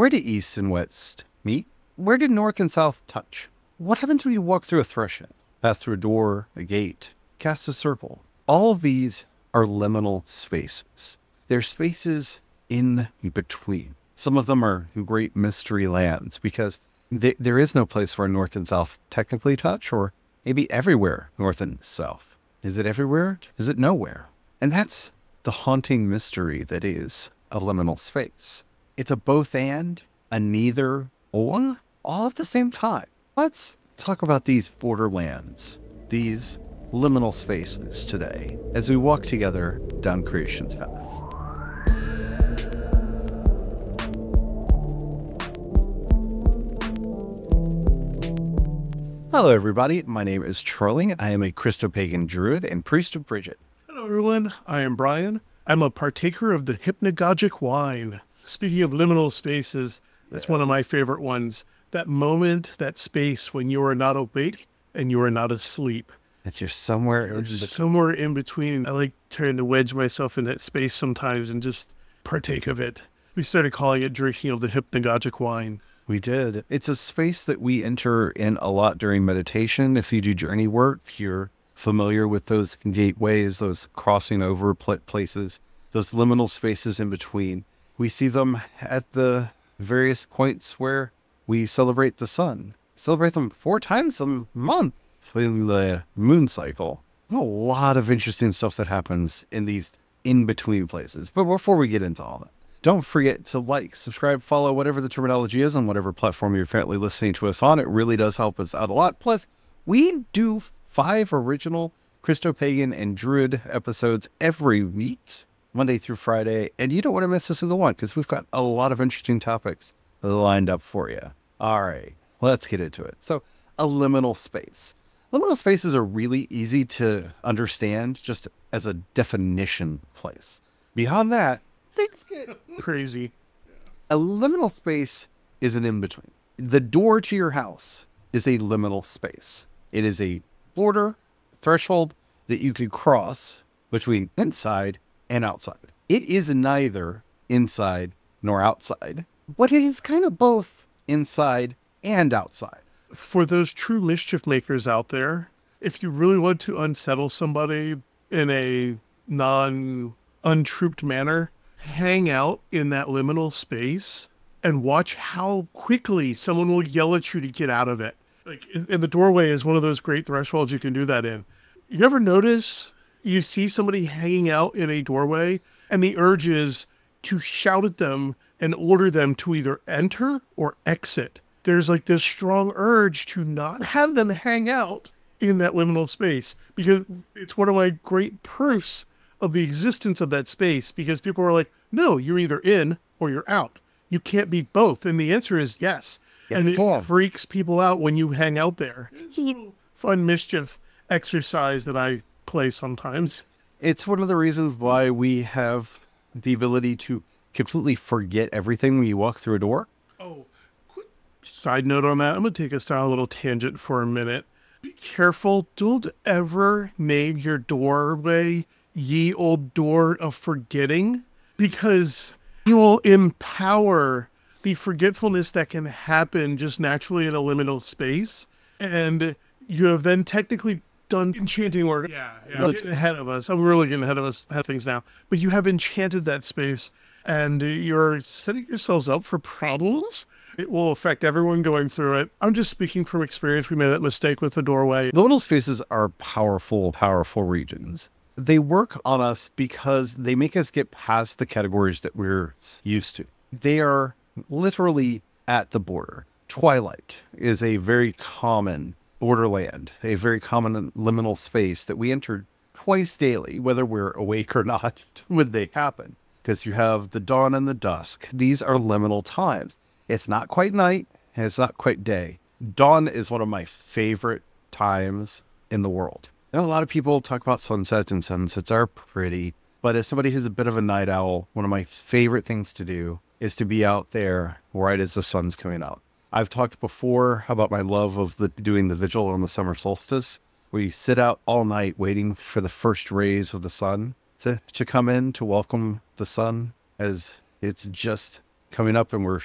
Where do east and west meet? Where do north and south touch? What happens when you walk through a threshold, pass through a door, a gate, cast a circle? All of these are liminal spaces. They're spaces in between. Some of them are great mystery lands because th- there is no place where north and south technically touch, or maybe everywhere north and south. Is it everywhere? Is it nowhere? And that's the haunting mystery that is a liminal space. It's a both and, a neither or, all at the same time. Let's talk about these borderlands, these liminal spaces today, as we walk together down creation's paths. Hello, everybody. My name is Charlie. I am a Christopagan druid and priest of Bridget. Hello, everyone. I am Brian. I'm a partaker of the hypnagogic wine. Speaking of liminal spaces, that's one of my favorite ones. That moment, that space when you are not awake and you are not asleep. That you're somewhere in between. somewhere in between. I like trying to wedge myself in that space sometimes and just partake of it. We started calling it drinking of the hypnagogic wine. We did. It's a space that we enter in a lot during meditation. If you do journey work, you're familiar with those gateways, those crossing over places, those liminal spaces in between. We see them at the various points where we celebrate the sun. Celebrate them four times a month in the moon cycle. A lot of interesting stuff that happens in these in between places. But before we get into all that, don't forget to like, subscribe, follow, whatever the terminology is on whatever platform you're currently listening to us on. It really does help us out a lot. Plus, we do five original Christopagan and Druid episodes every week, Monday through Friday. And you don't want to miss a single one because we've got a lot of interesting topics lined up for you. All right, let's get into it. So, a liminal space. Liminal spaces are really easy to understand just as a definition place. Beyond that, things get Crazy. a liminal space is an in between. The door to your house is a liminal space. It is a border, threshold that you can cross between inside and outside. It is neither inside nor outside, but it is kind of both inside and outside. for those true mischief makers out there, if you really want to unsettle somebody in a non untrooped manner, hang out in that liminal space and watch how quickly someone will yell at you to get out of it. Like, in in the doorway is one of those great thresholds you can do that in. You ever notice you see somebody hanging out in a doorway and the urge is to shout at them and order them to either enter or exit? There's like this strong urge to not have them hang out in that liminal space because it's one of my great proofs of the existence of that space because people are like, no, you're either in or you're out. You can't be both. And the answer is yes. and you it can. freaks people out when you hang out there. It's a little fun mischief exercise that I play sometimes. It's one of the reasons why we have the ability to completely forget everything when you walk through a door. Oh, quick side note on that. I'm going to take us down a little tangent for a minute. Be careful. Don't ever name your doorway ye old door of forgetting because you will empower the forgetfulness that can happen just naturally in a liminal space. And you have then technically done enchanting work. Yeah, yeah. I'm getting ahead of us. I'm really getting ahead of us, ahead of things now. But you have enchanted that space and you're setting yourselves up for problems. It will affect everyone going through it. I'm just speaking from experience. We made that mistake with the doorway. The little spaces are powerful, powerful regions. They work on us because they make us get past the categories that we're used to. They are literally at the border. Twilight is a very common borderland, a very common liminal space that we enter twice daily, whether we're awake or not, when they happen. Because you have the dawn and the dusk. These are liminal times. It's not quite night, and it's not quite day. Dawn is one of my favorite times in the world. Now, a lot of people talk about sunsets, and sunsets are pretty. But as somebody who's a bit of a night owl, one of my favorite things to do is to be out there right as the sun's coming out. I've talked before about my love of the doing the vigil on the summer solstice. We sit out all night waiting for the first rays of the sun to, to come in to welcome the sun as it's just coming up and we're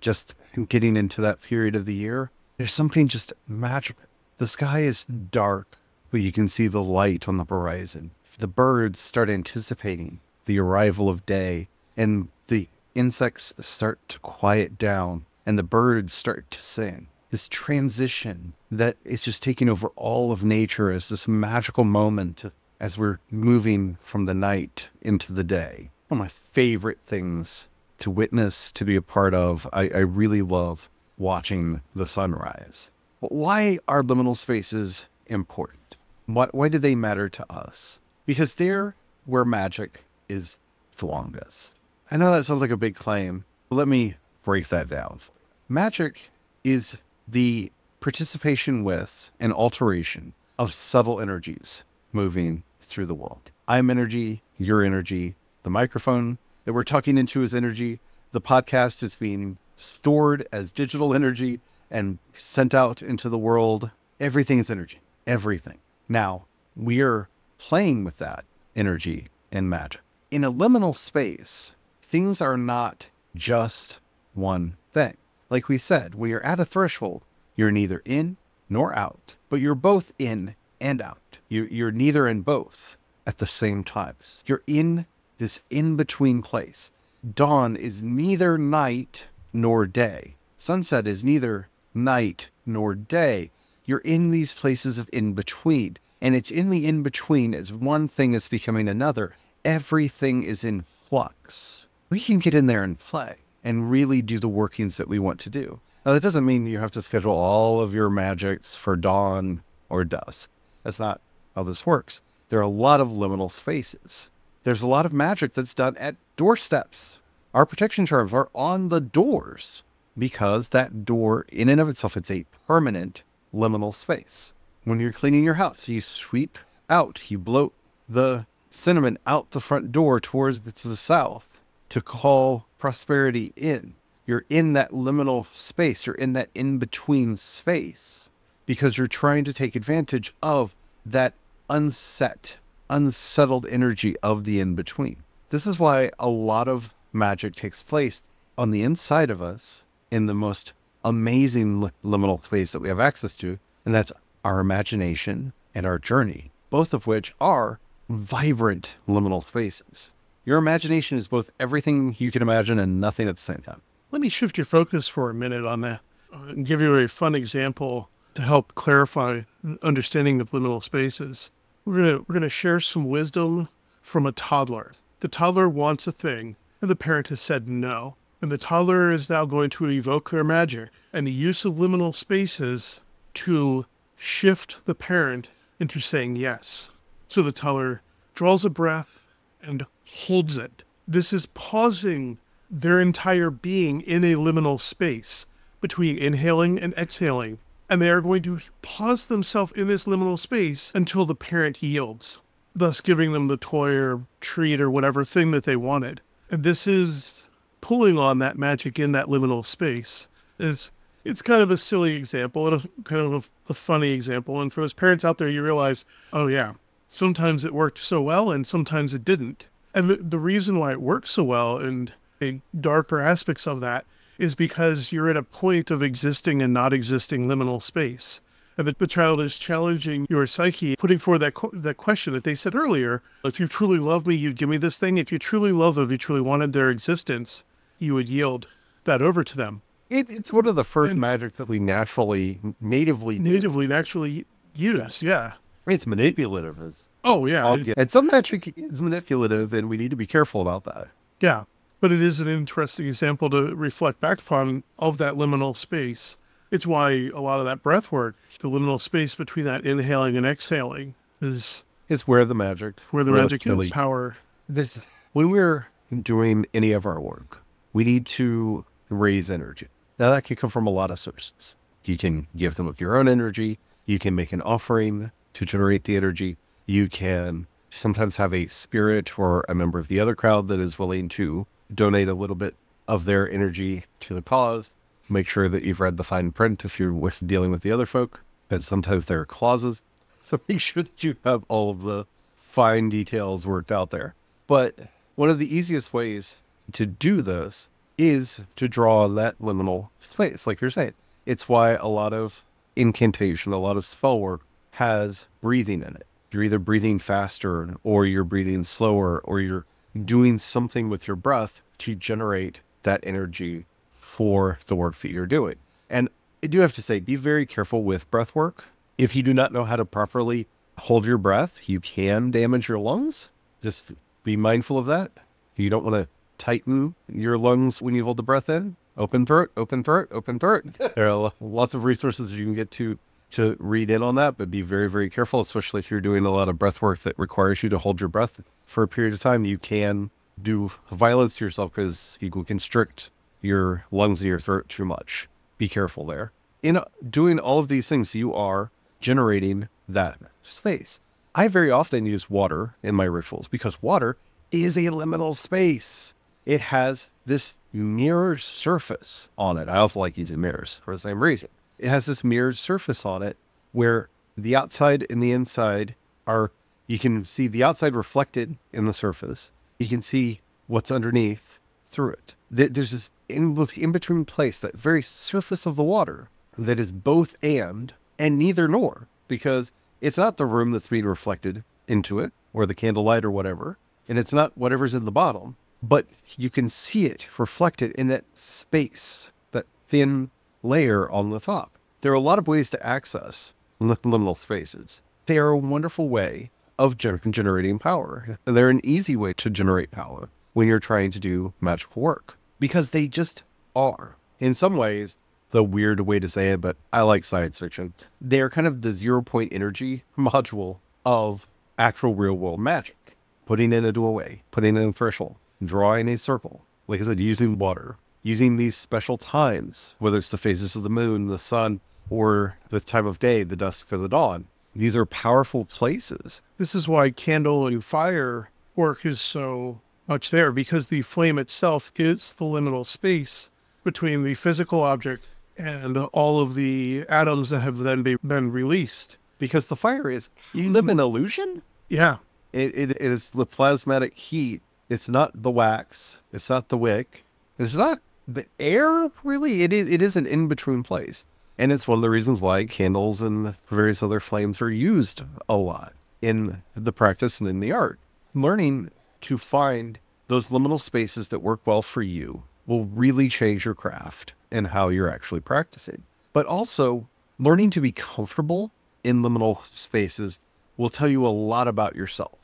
just getting into that period of the year, there's something just magical. The sky is dark, but you can see the light on the horizon. The birds start anticipating the arrival of day, and the insects start to quiet down, and the birds start to sing. This transition that is just taking over all of nature as this magical moment as we're moving from the night into the day. One of my favorite things to witness, to be a part of. I, I really love watching the sunrise. But why are liminal spaces important? What, why do they matter to us? Because they're where magic is the longest. I know that sounds like a big claim, but let me break that down. Magic is the participation with and alteration of subtle energies moving through the world. I'm energy, your energy, the microphone that we're talking into is energy. The podcast is being stored as digital energy and sent out into the world. Everything is energy. Everything. Now, we are playing with that energy and magic. In a liminal space, things are not just one thing. Like we said, when you're at a threshold, you're neither in nor out, but you're both in and out. You're, neither in both at the same times. You're in this in between place. Dawn is neither night nor day. Sunset is neither night nor day. You're in these places of in between. And it's in the in between as one thing is becoming another. Everything is in flux. We can get in there and play and really do the workings that we want to do. Now, that doesn't mean you have to schedule all of your magics for dawn or dusk. That's not how this works. There are a lot of liminal spaces. There's a lot of magic that's done at doorsteps. Our protection charms are on the doors because that door, in and of itself, it's a permanent liminal space. When you're cleaning your house, you sweep out, you blow the cinnamon out the front door towards the south to call prosperity in. You're in that liminal space, you're in that in between space because you're trying to take advantage of that unset, unsettled energy of the in between. This is why a lot of magic takes place on the inside of us in the most amazing liminal space that we have access to, and that's our imagination and our journey, both of which are vibrant liminal spaces. Your imagination is both everything you can imagine and nothing at the same time. Let me shift your focus for a minute on that uh, and give you a fun example to help clarify understanding of liminal spaces. We're gonna we're gonna share some wisdom from a toddler. The toddler wants a thing, and the parent has said no. And the toddler is now going to evoke their magic and the use of liminal spaces to shift the parent into saying yes. So the toddler draws a breath and holds it. This is pausing their entire being in a liminal space between inhaling and exhaling. And they are going to pause themselves in this liminal space until the parent yields, thus giving them the toy or treat or whatever thing that they wanted. And this is pulling on that magic in that liminal space. It's it's kind of a silly example and a, kind of a, a funny example. And for those parents out there, you realize, oh yeah, sometimes it worked so well and sometimes it didn't. And the, the reason why it works so well and the darker aspects of that is because you're at a point of existing and not existing liminal space. And the, the child is challenging your psyche, putting forward that, that question that they said earlier. If you truly love me, you'd give me this thing. If you truly love them, if you truly wanted their existence, you would yield that over to them. It, it's one of the first and magic that we naturally, natively, natively, naturally use. Yeah, it's manipulative. As oh yeah, and some magic is manipulative, and we need to be careful about that. Yeah, but it is an interesting example to reflect back upon of that liminal space. It's why a lot of that breath work, the liminal space between that inhaling and exhaling, is is where the magic, where the magic is power. This when we're doing any of our work, we need to raise energy. Now, that can come from a lot of sources. You can give them of your own energy. You can make an offering to generate the energy. You can sometimes have a spirit or a member of the other crowd that is willing to donate a little bit of their energy to the cause. Make sure that you've read the fine print if you're dealing with the other folk, because sometimes there are clauses. So make sure that you have all of the fine details worked out there. But one of the easiest ways to do this is to draw that liminal space, like you're saying. It's why a lot of incantation, a lot of spell work has breathing in it. You're either breathing faster or you're breathing slower or you're doing something with your breath to generate that energy for the work that you're doing. And I do have to say, be very careful with breath work. If you do not know how to properly hold your breath, you can damage your lungs. Just be mindful of that. You don't want to tighten your lungs when you hold the breath in. Open throat, open throat, open throat. there are lots of resources you can get to to read in on that, but be very, very careful, especially if you're doing a lot of breath work that requires you to hold your breath for a period of time. You can do violence to yourself because you can constrict your lungs and your throat too much. Be careful there. In doing all of these things, you are generating that space. I very often use water in my rituals because water is a liminal space. It has this mirror surface on it. I also like using mirrors for the same reason. It has this mirrored surface on it where the outside and the inside are, you can see the outside reflected in the surface. You can see what's underneath through it. There's this in, between place, that very surface of the water that is both and and neither nor, because it's not the room that's being reflected into it or the candlelight or whatever, and it's not whatever's in the bottom but you can see it reflected in that space, that thin layer on the top. There are a lot of ways to access liminal spaces. They are a wonderful way of generating power. They're an easy way to generate power when you're trying to do magical work because they just are. In some ways, the weird way to say it, but I like science fiction. They're kind of the zero point energy module of actual real world magic, putting in a doorway, putting in a threshold, drawing a circle, like I said, using water, using these special times, whether it's the phases of the moon, the sun, or the time of day, the dusk or the dawn. These are powerful places. This is why candle and fire work is so much there because the flame itself is the liminal space between the physical object and all of the atoms that have then be, been released. Because the fire is, you live in illusion? Yeah. It, it, it is the plasmatic heat it's not the wax. It's not the wick. It's not the air, really. It is, it is an in between place. And it's one of the reasons why candles and various other flames are used a lot in the practice and in the art. Learning to find those liminal spaces that work well for you will really change your craft and how you're actually practicing. But also, learning to be comfortable in liminal spaces will tell you a lot about yourself.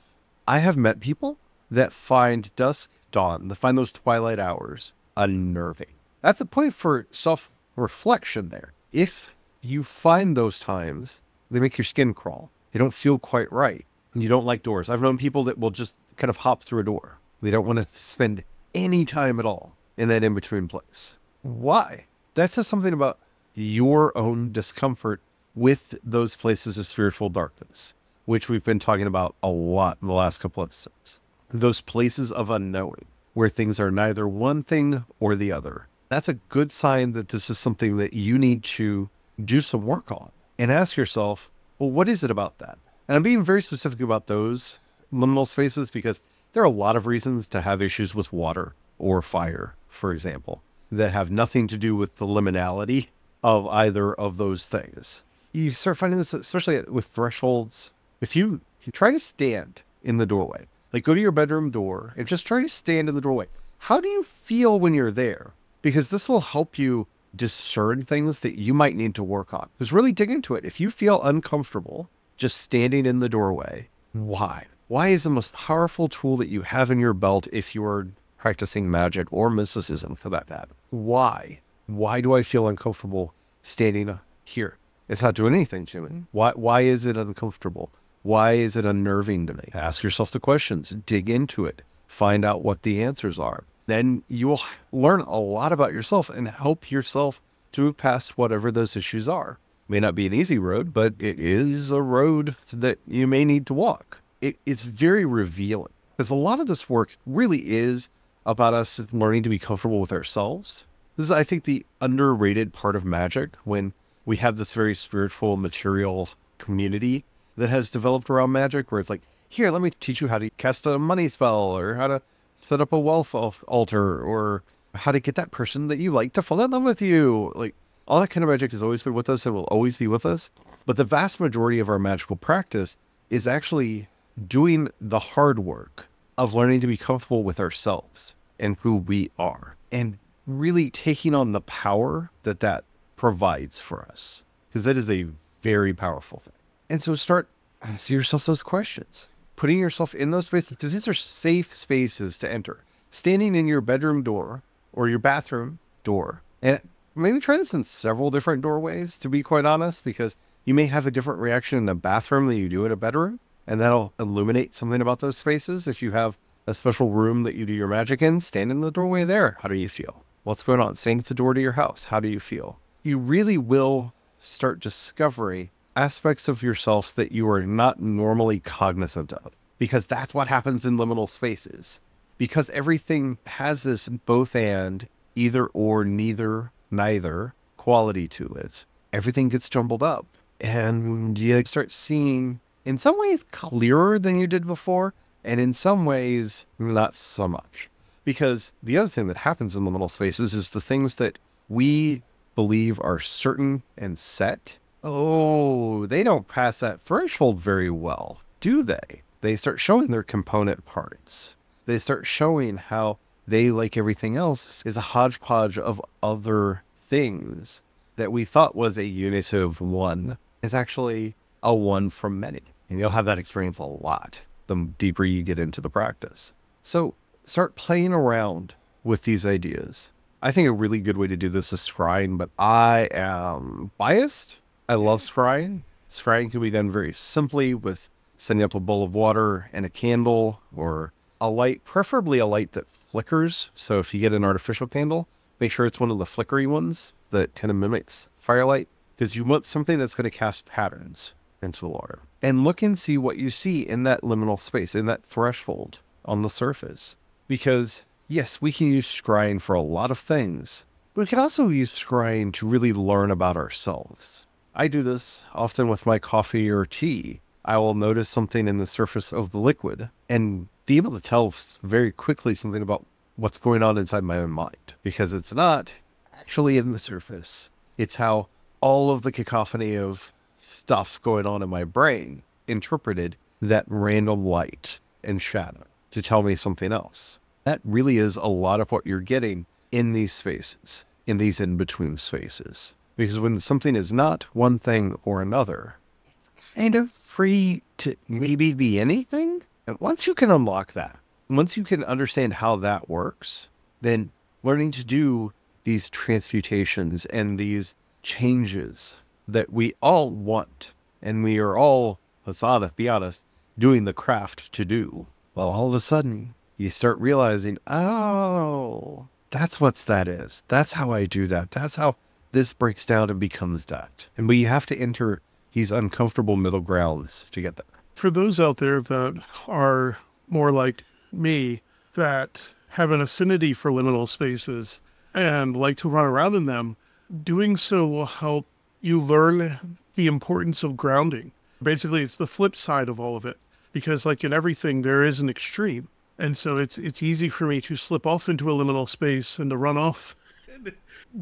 I have met people that find dusk, dawn, that find those twilight hours unnerving. That's a point for self reflection there. If you find those times, they make your skin crawl. They don't feel quite right. And you don't like doors. I've known people that will just kind of hop through a door. They don't want to spend any time at all in that in between place. Why? That says something about your own discomfort with those places of spiritual darkness, which we've been talking about a lot in the last couple episodes those places of unknowing where things are neither one thing or the other. That's a good sign that this is something that you need to do some work on and ask yourself, well, what is it about that? And I'm being very specific about those liminal spaces because there are a lot of reasons to have issues with water or fire, for example, that have nothing to do with the liminality of either of those things. You start finding this, especially with thresholds. If you, you try to stand in the doorway like go to your bedroom door and just try to stand in the doorway. How do you feel when you're there? Because this will help you discern things that you might need to work on. Because really dig into it. If you feel uncomfortable just standing in the doorway, why? Why is the most powerful tool that you have in your belt if you are practicing magic or mysticism for that matter? Why? Why do I feel uncomfortable standing here? It's not doing anything to me. Mm-hmm. Why why is it uncomfortable? Why is it unnerving to me? Ask yourself the questions, dig into it, find out what the answers are. Then you will learn a lot about yourself and help yourself to past whatever those issues are. May not be an easy road, but it is a road that you may need to walk. It, it's very revealing because a lot of this work really is about us learning to be comfortable with ourselves. This is, I think, the underrated part of magic when we have this very spiritual, material community that has developed around magic where it's like, here, let me teach you how to cast a money spell or how to set up a wealth altar or how to get that person that you like to fall in love with you. Like all that kind of magic has always been with us and will always be with us. But the vast majority of our magical practice is actually doing the hard work of learning to be comfortable with ourselves and who we are and really taking on the power that that provides for us because that is a very powerful thing. And so start asking yourself those questions, putting yourself in those spaces because these are safe spaces to enter. Standing in your bedroom door or your bathroom door, and maybe try this in several different doorways to be quite honest, because you may have a different reaction in a bathroom than you do in a bedroom, and that'll illuminate something about those spaces. If you have a special room that you do your magic in, stand in the doorway there. How do you feel? What's going on? Stand at the door to your house. How do you feel? You really will start discovering aspects of yourselves that you are not normally cognizant of because that's what happens in liminal spaces. Because everything has this both and, either or, neither, neither quality to it, everything gets jumbled up. And you start seeing, in some ways, clearer than you did before, and in some ways, not so much. Because the other thing that happens in liminal spaces is the things that we believe are certain and set, oh, they don't pass that threshold very well, do they? They start showing their component parts. They start showing how they, like everything else, is a hodgepodge of other things that we thought was a unit of one is actually a one from many. And you'll have that experience a lot the deeper you get into the practice. So start playing around with these ideas. I think a really good way to do this is scrying, but I am biased. I love scrying. Scrying can be done very simply with setting up a bowl of water and a candle or a light, preferably a light that flickers. So if you get an artificial candle, make sure it's one of the flickery ones that kind of mimics firelight because you want something that's going to cast patterns into the water. And look and see what you see in that liminal space, in that threshold on the surface. Because yes, we can use scrying for a lot of things, but we can also use scrying to really learn about ourselves. I do this often with my coffee or tea. I will notice something in the surface of the liquid and be able to tell very quickly something about what's going on inside my own mind because it's not actually in the surface. It's how all of the cacophony of stuff going on in my brain interpreted that random light and shadow to tell me something else. That really is a lot of what you're getting in these spaces, in these in between spaces. Because when something is not one thing or another, it's kind of free to maybe be anything. And once you can unlock that, once you can understand how that works, then learning to do these transmutations and these changes that we all want and we are all, let's be honest, doing the craft to do. Well, all of a sudden you start realizing, oh, that's what that is. That's how I do that. That's how this breaks down and becomes that. And we have to enter these uncomfortable middle grounds to get there. For those out there that are more like me, that have an affinity for liminal spaces and like to run around in them, doing so will help you learn the importance of grounding. Basically, it's the flip side of all of it because like in everything there is an extreme. And so it's it's easy for me to slip off into a liminal space and to run off and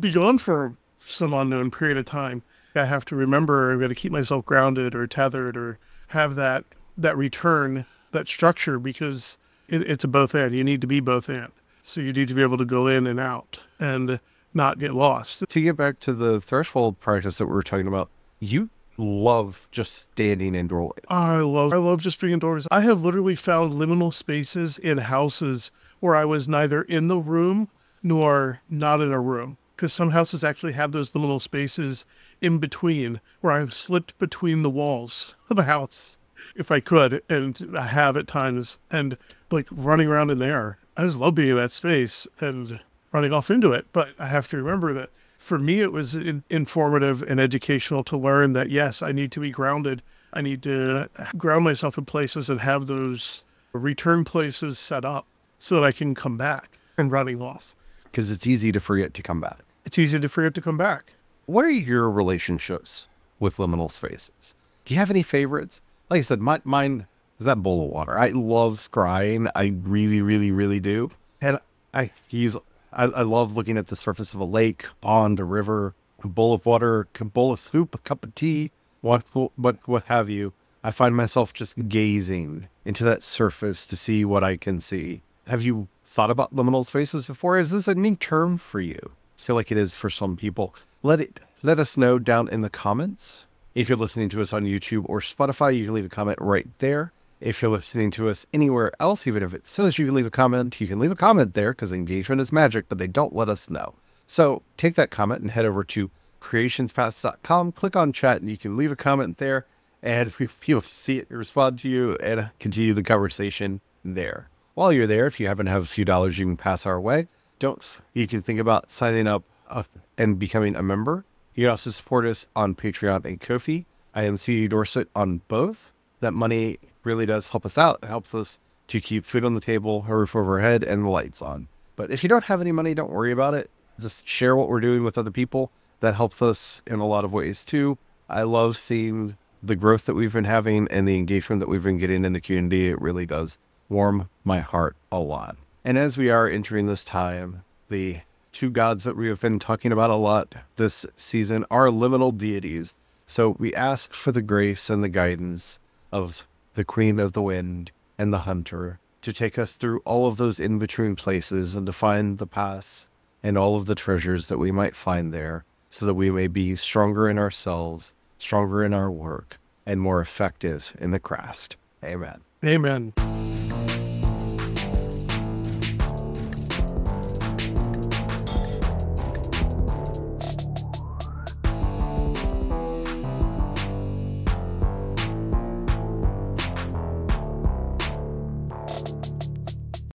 be gone for some unknown period of time. I have to remember I've got to keep myself grounded or tethered or have that that return, that structure because it, it's a both end. You need to be both end. So you need to be able to go in and out and not get lost. To get back to the threshold practice that we were talking about, you love just standing in doorways. I love I love just being indoors. I have literally found liminal spaces in houses where I was neither in the room nor not in a room. Because some houses actually have those little spaces in between where I've slipped between the walls of a house if I could, and I have at times, and like running around in there. I just love being in that space and running off into it. But I have to remember that for me, it was in- informative and educational to learn that yes, I need to be grounded. I need to ground myself in places and have those return places set up so that I can come back and running off. Because it's easy to forget to come back. It's easy to forget to come back. What are your relationships with liminal spaces? Do you have any favorites? Like I said, my, mine is that bowl of water. I love scrying. I really, really, really do. And I use I, I love looking at the surface of a lake, pond, a river, a bowl of water, a bowl of soup, a cup of tea, what, what, what have you. I find myself just gazing into that surface to see what I can see. Have you thought about liminal spaces before? Is this a new term for you? Feel like it is for some people. Let it let us know down in the comments. If you're listening to us on YouTube or Spotify, you can leave a comment right there. If you're listening to us anywhere else, even if it says you can leave a comment, you can leave a comment there because engagement is magic, but they don't let us know. So take that comment and head over to creationspaths.com, click on chat, and you can leave a comment there. And if you see it, respond to you and continue the conversation there. While you're there, if you happen to have a few dollars you can pass our way, don't you can think about signing up uh, and becoming a member. You can also support us on Patreon and Ko-fi. I am CD Dorsett on both. That money really does help us out. It helps us to keep food on the table, a roof over our head, and the lights on. But if you don't have any money, don't worry about it. Just share what we're doing with other people. That helps us in a lot of ways too. I love seeing the growth that we've been having and the engagement that we've been getting in the community. It really does warm my heart a lot. And as we are entering this time, the two gods that we have been talking about a lot this season are liminal deities. So we ask for the grace and the guidance of the Queen of the Wind and the Hunter to take us through all of those in between places and to find the paths and all of the treasures that we might find there so that we may be stronger in ourselves, stronger in our work, and more effective in the craft. Amen. Amen.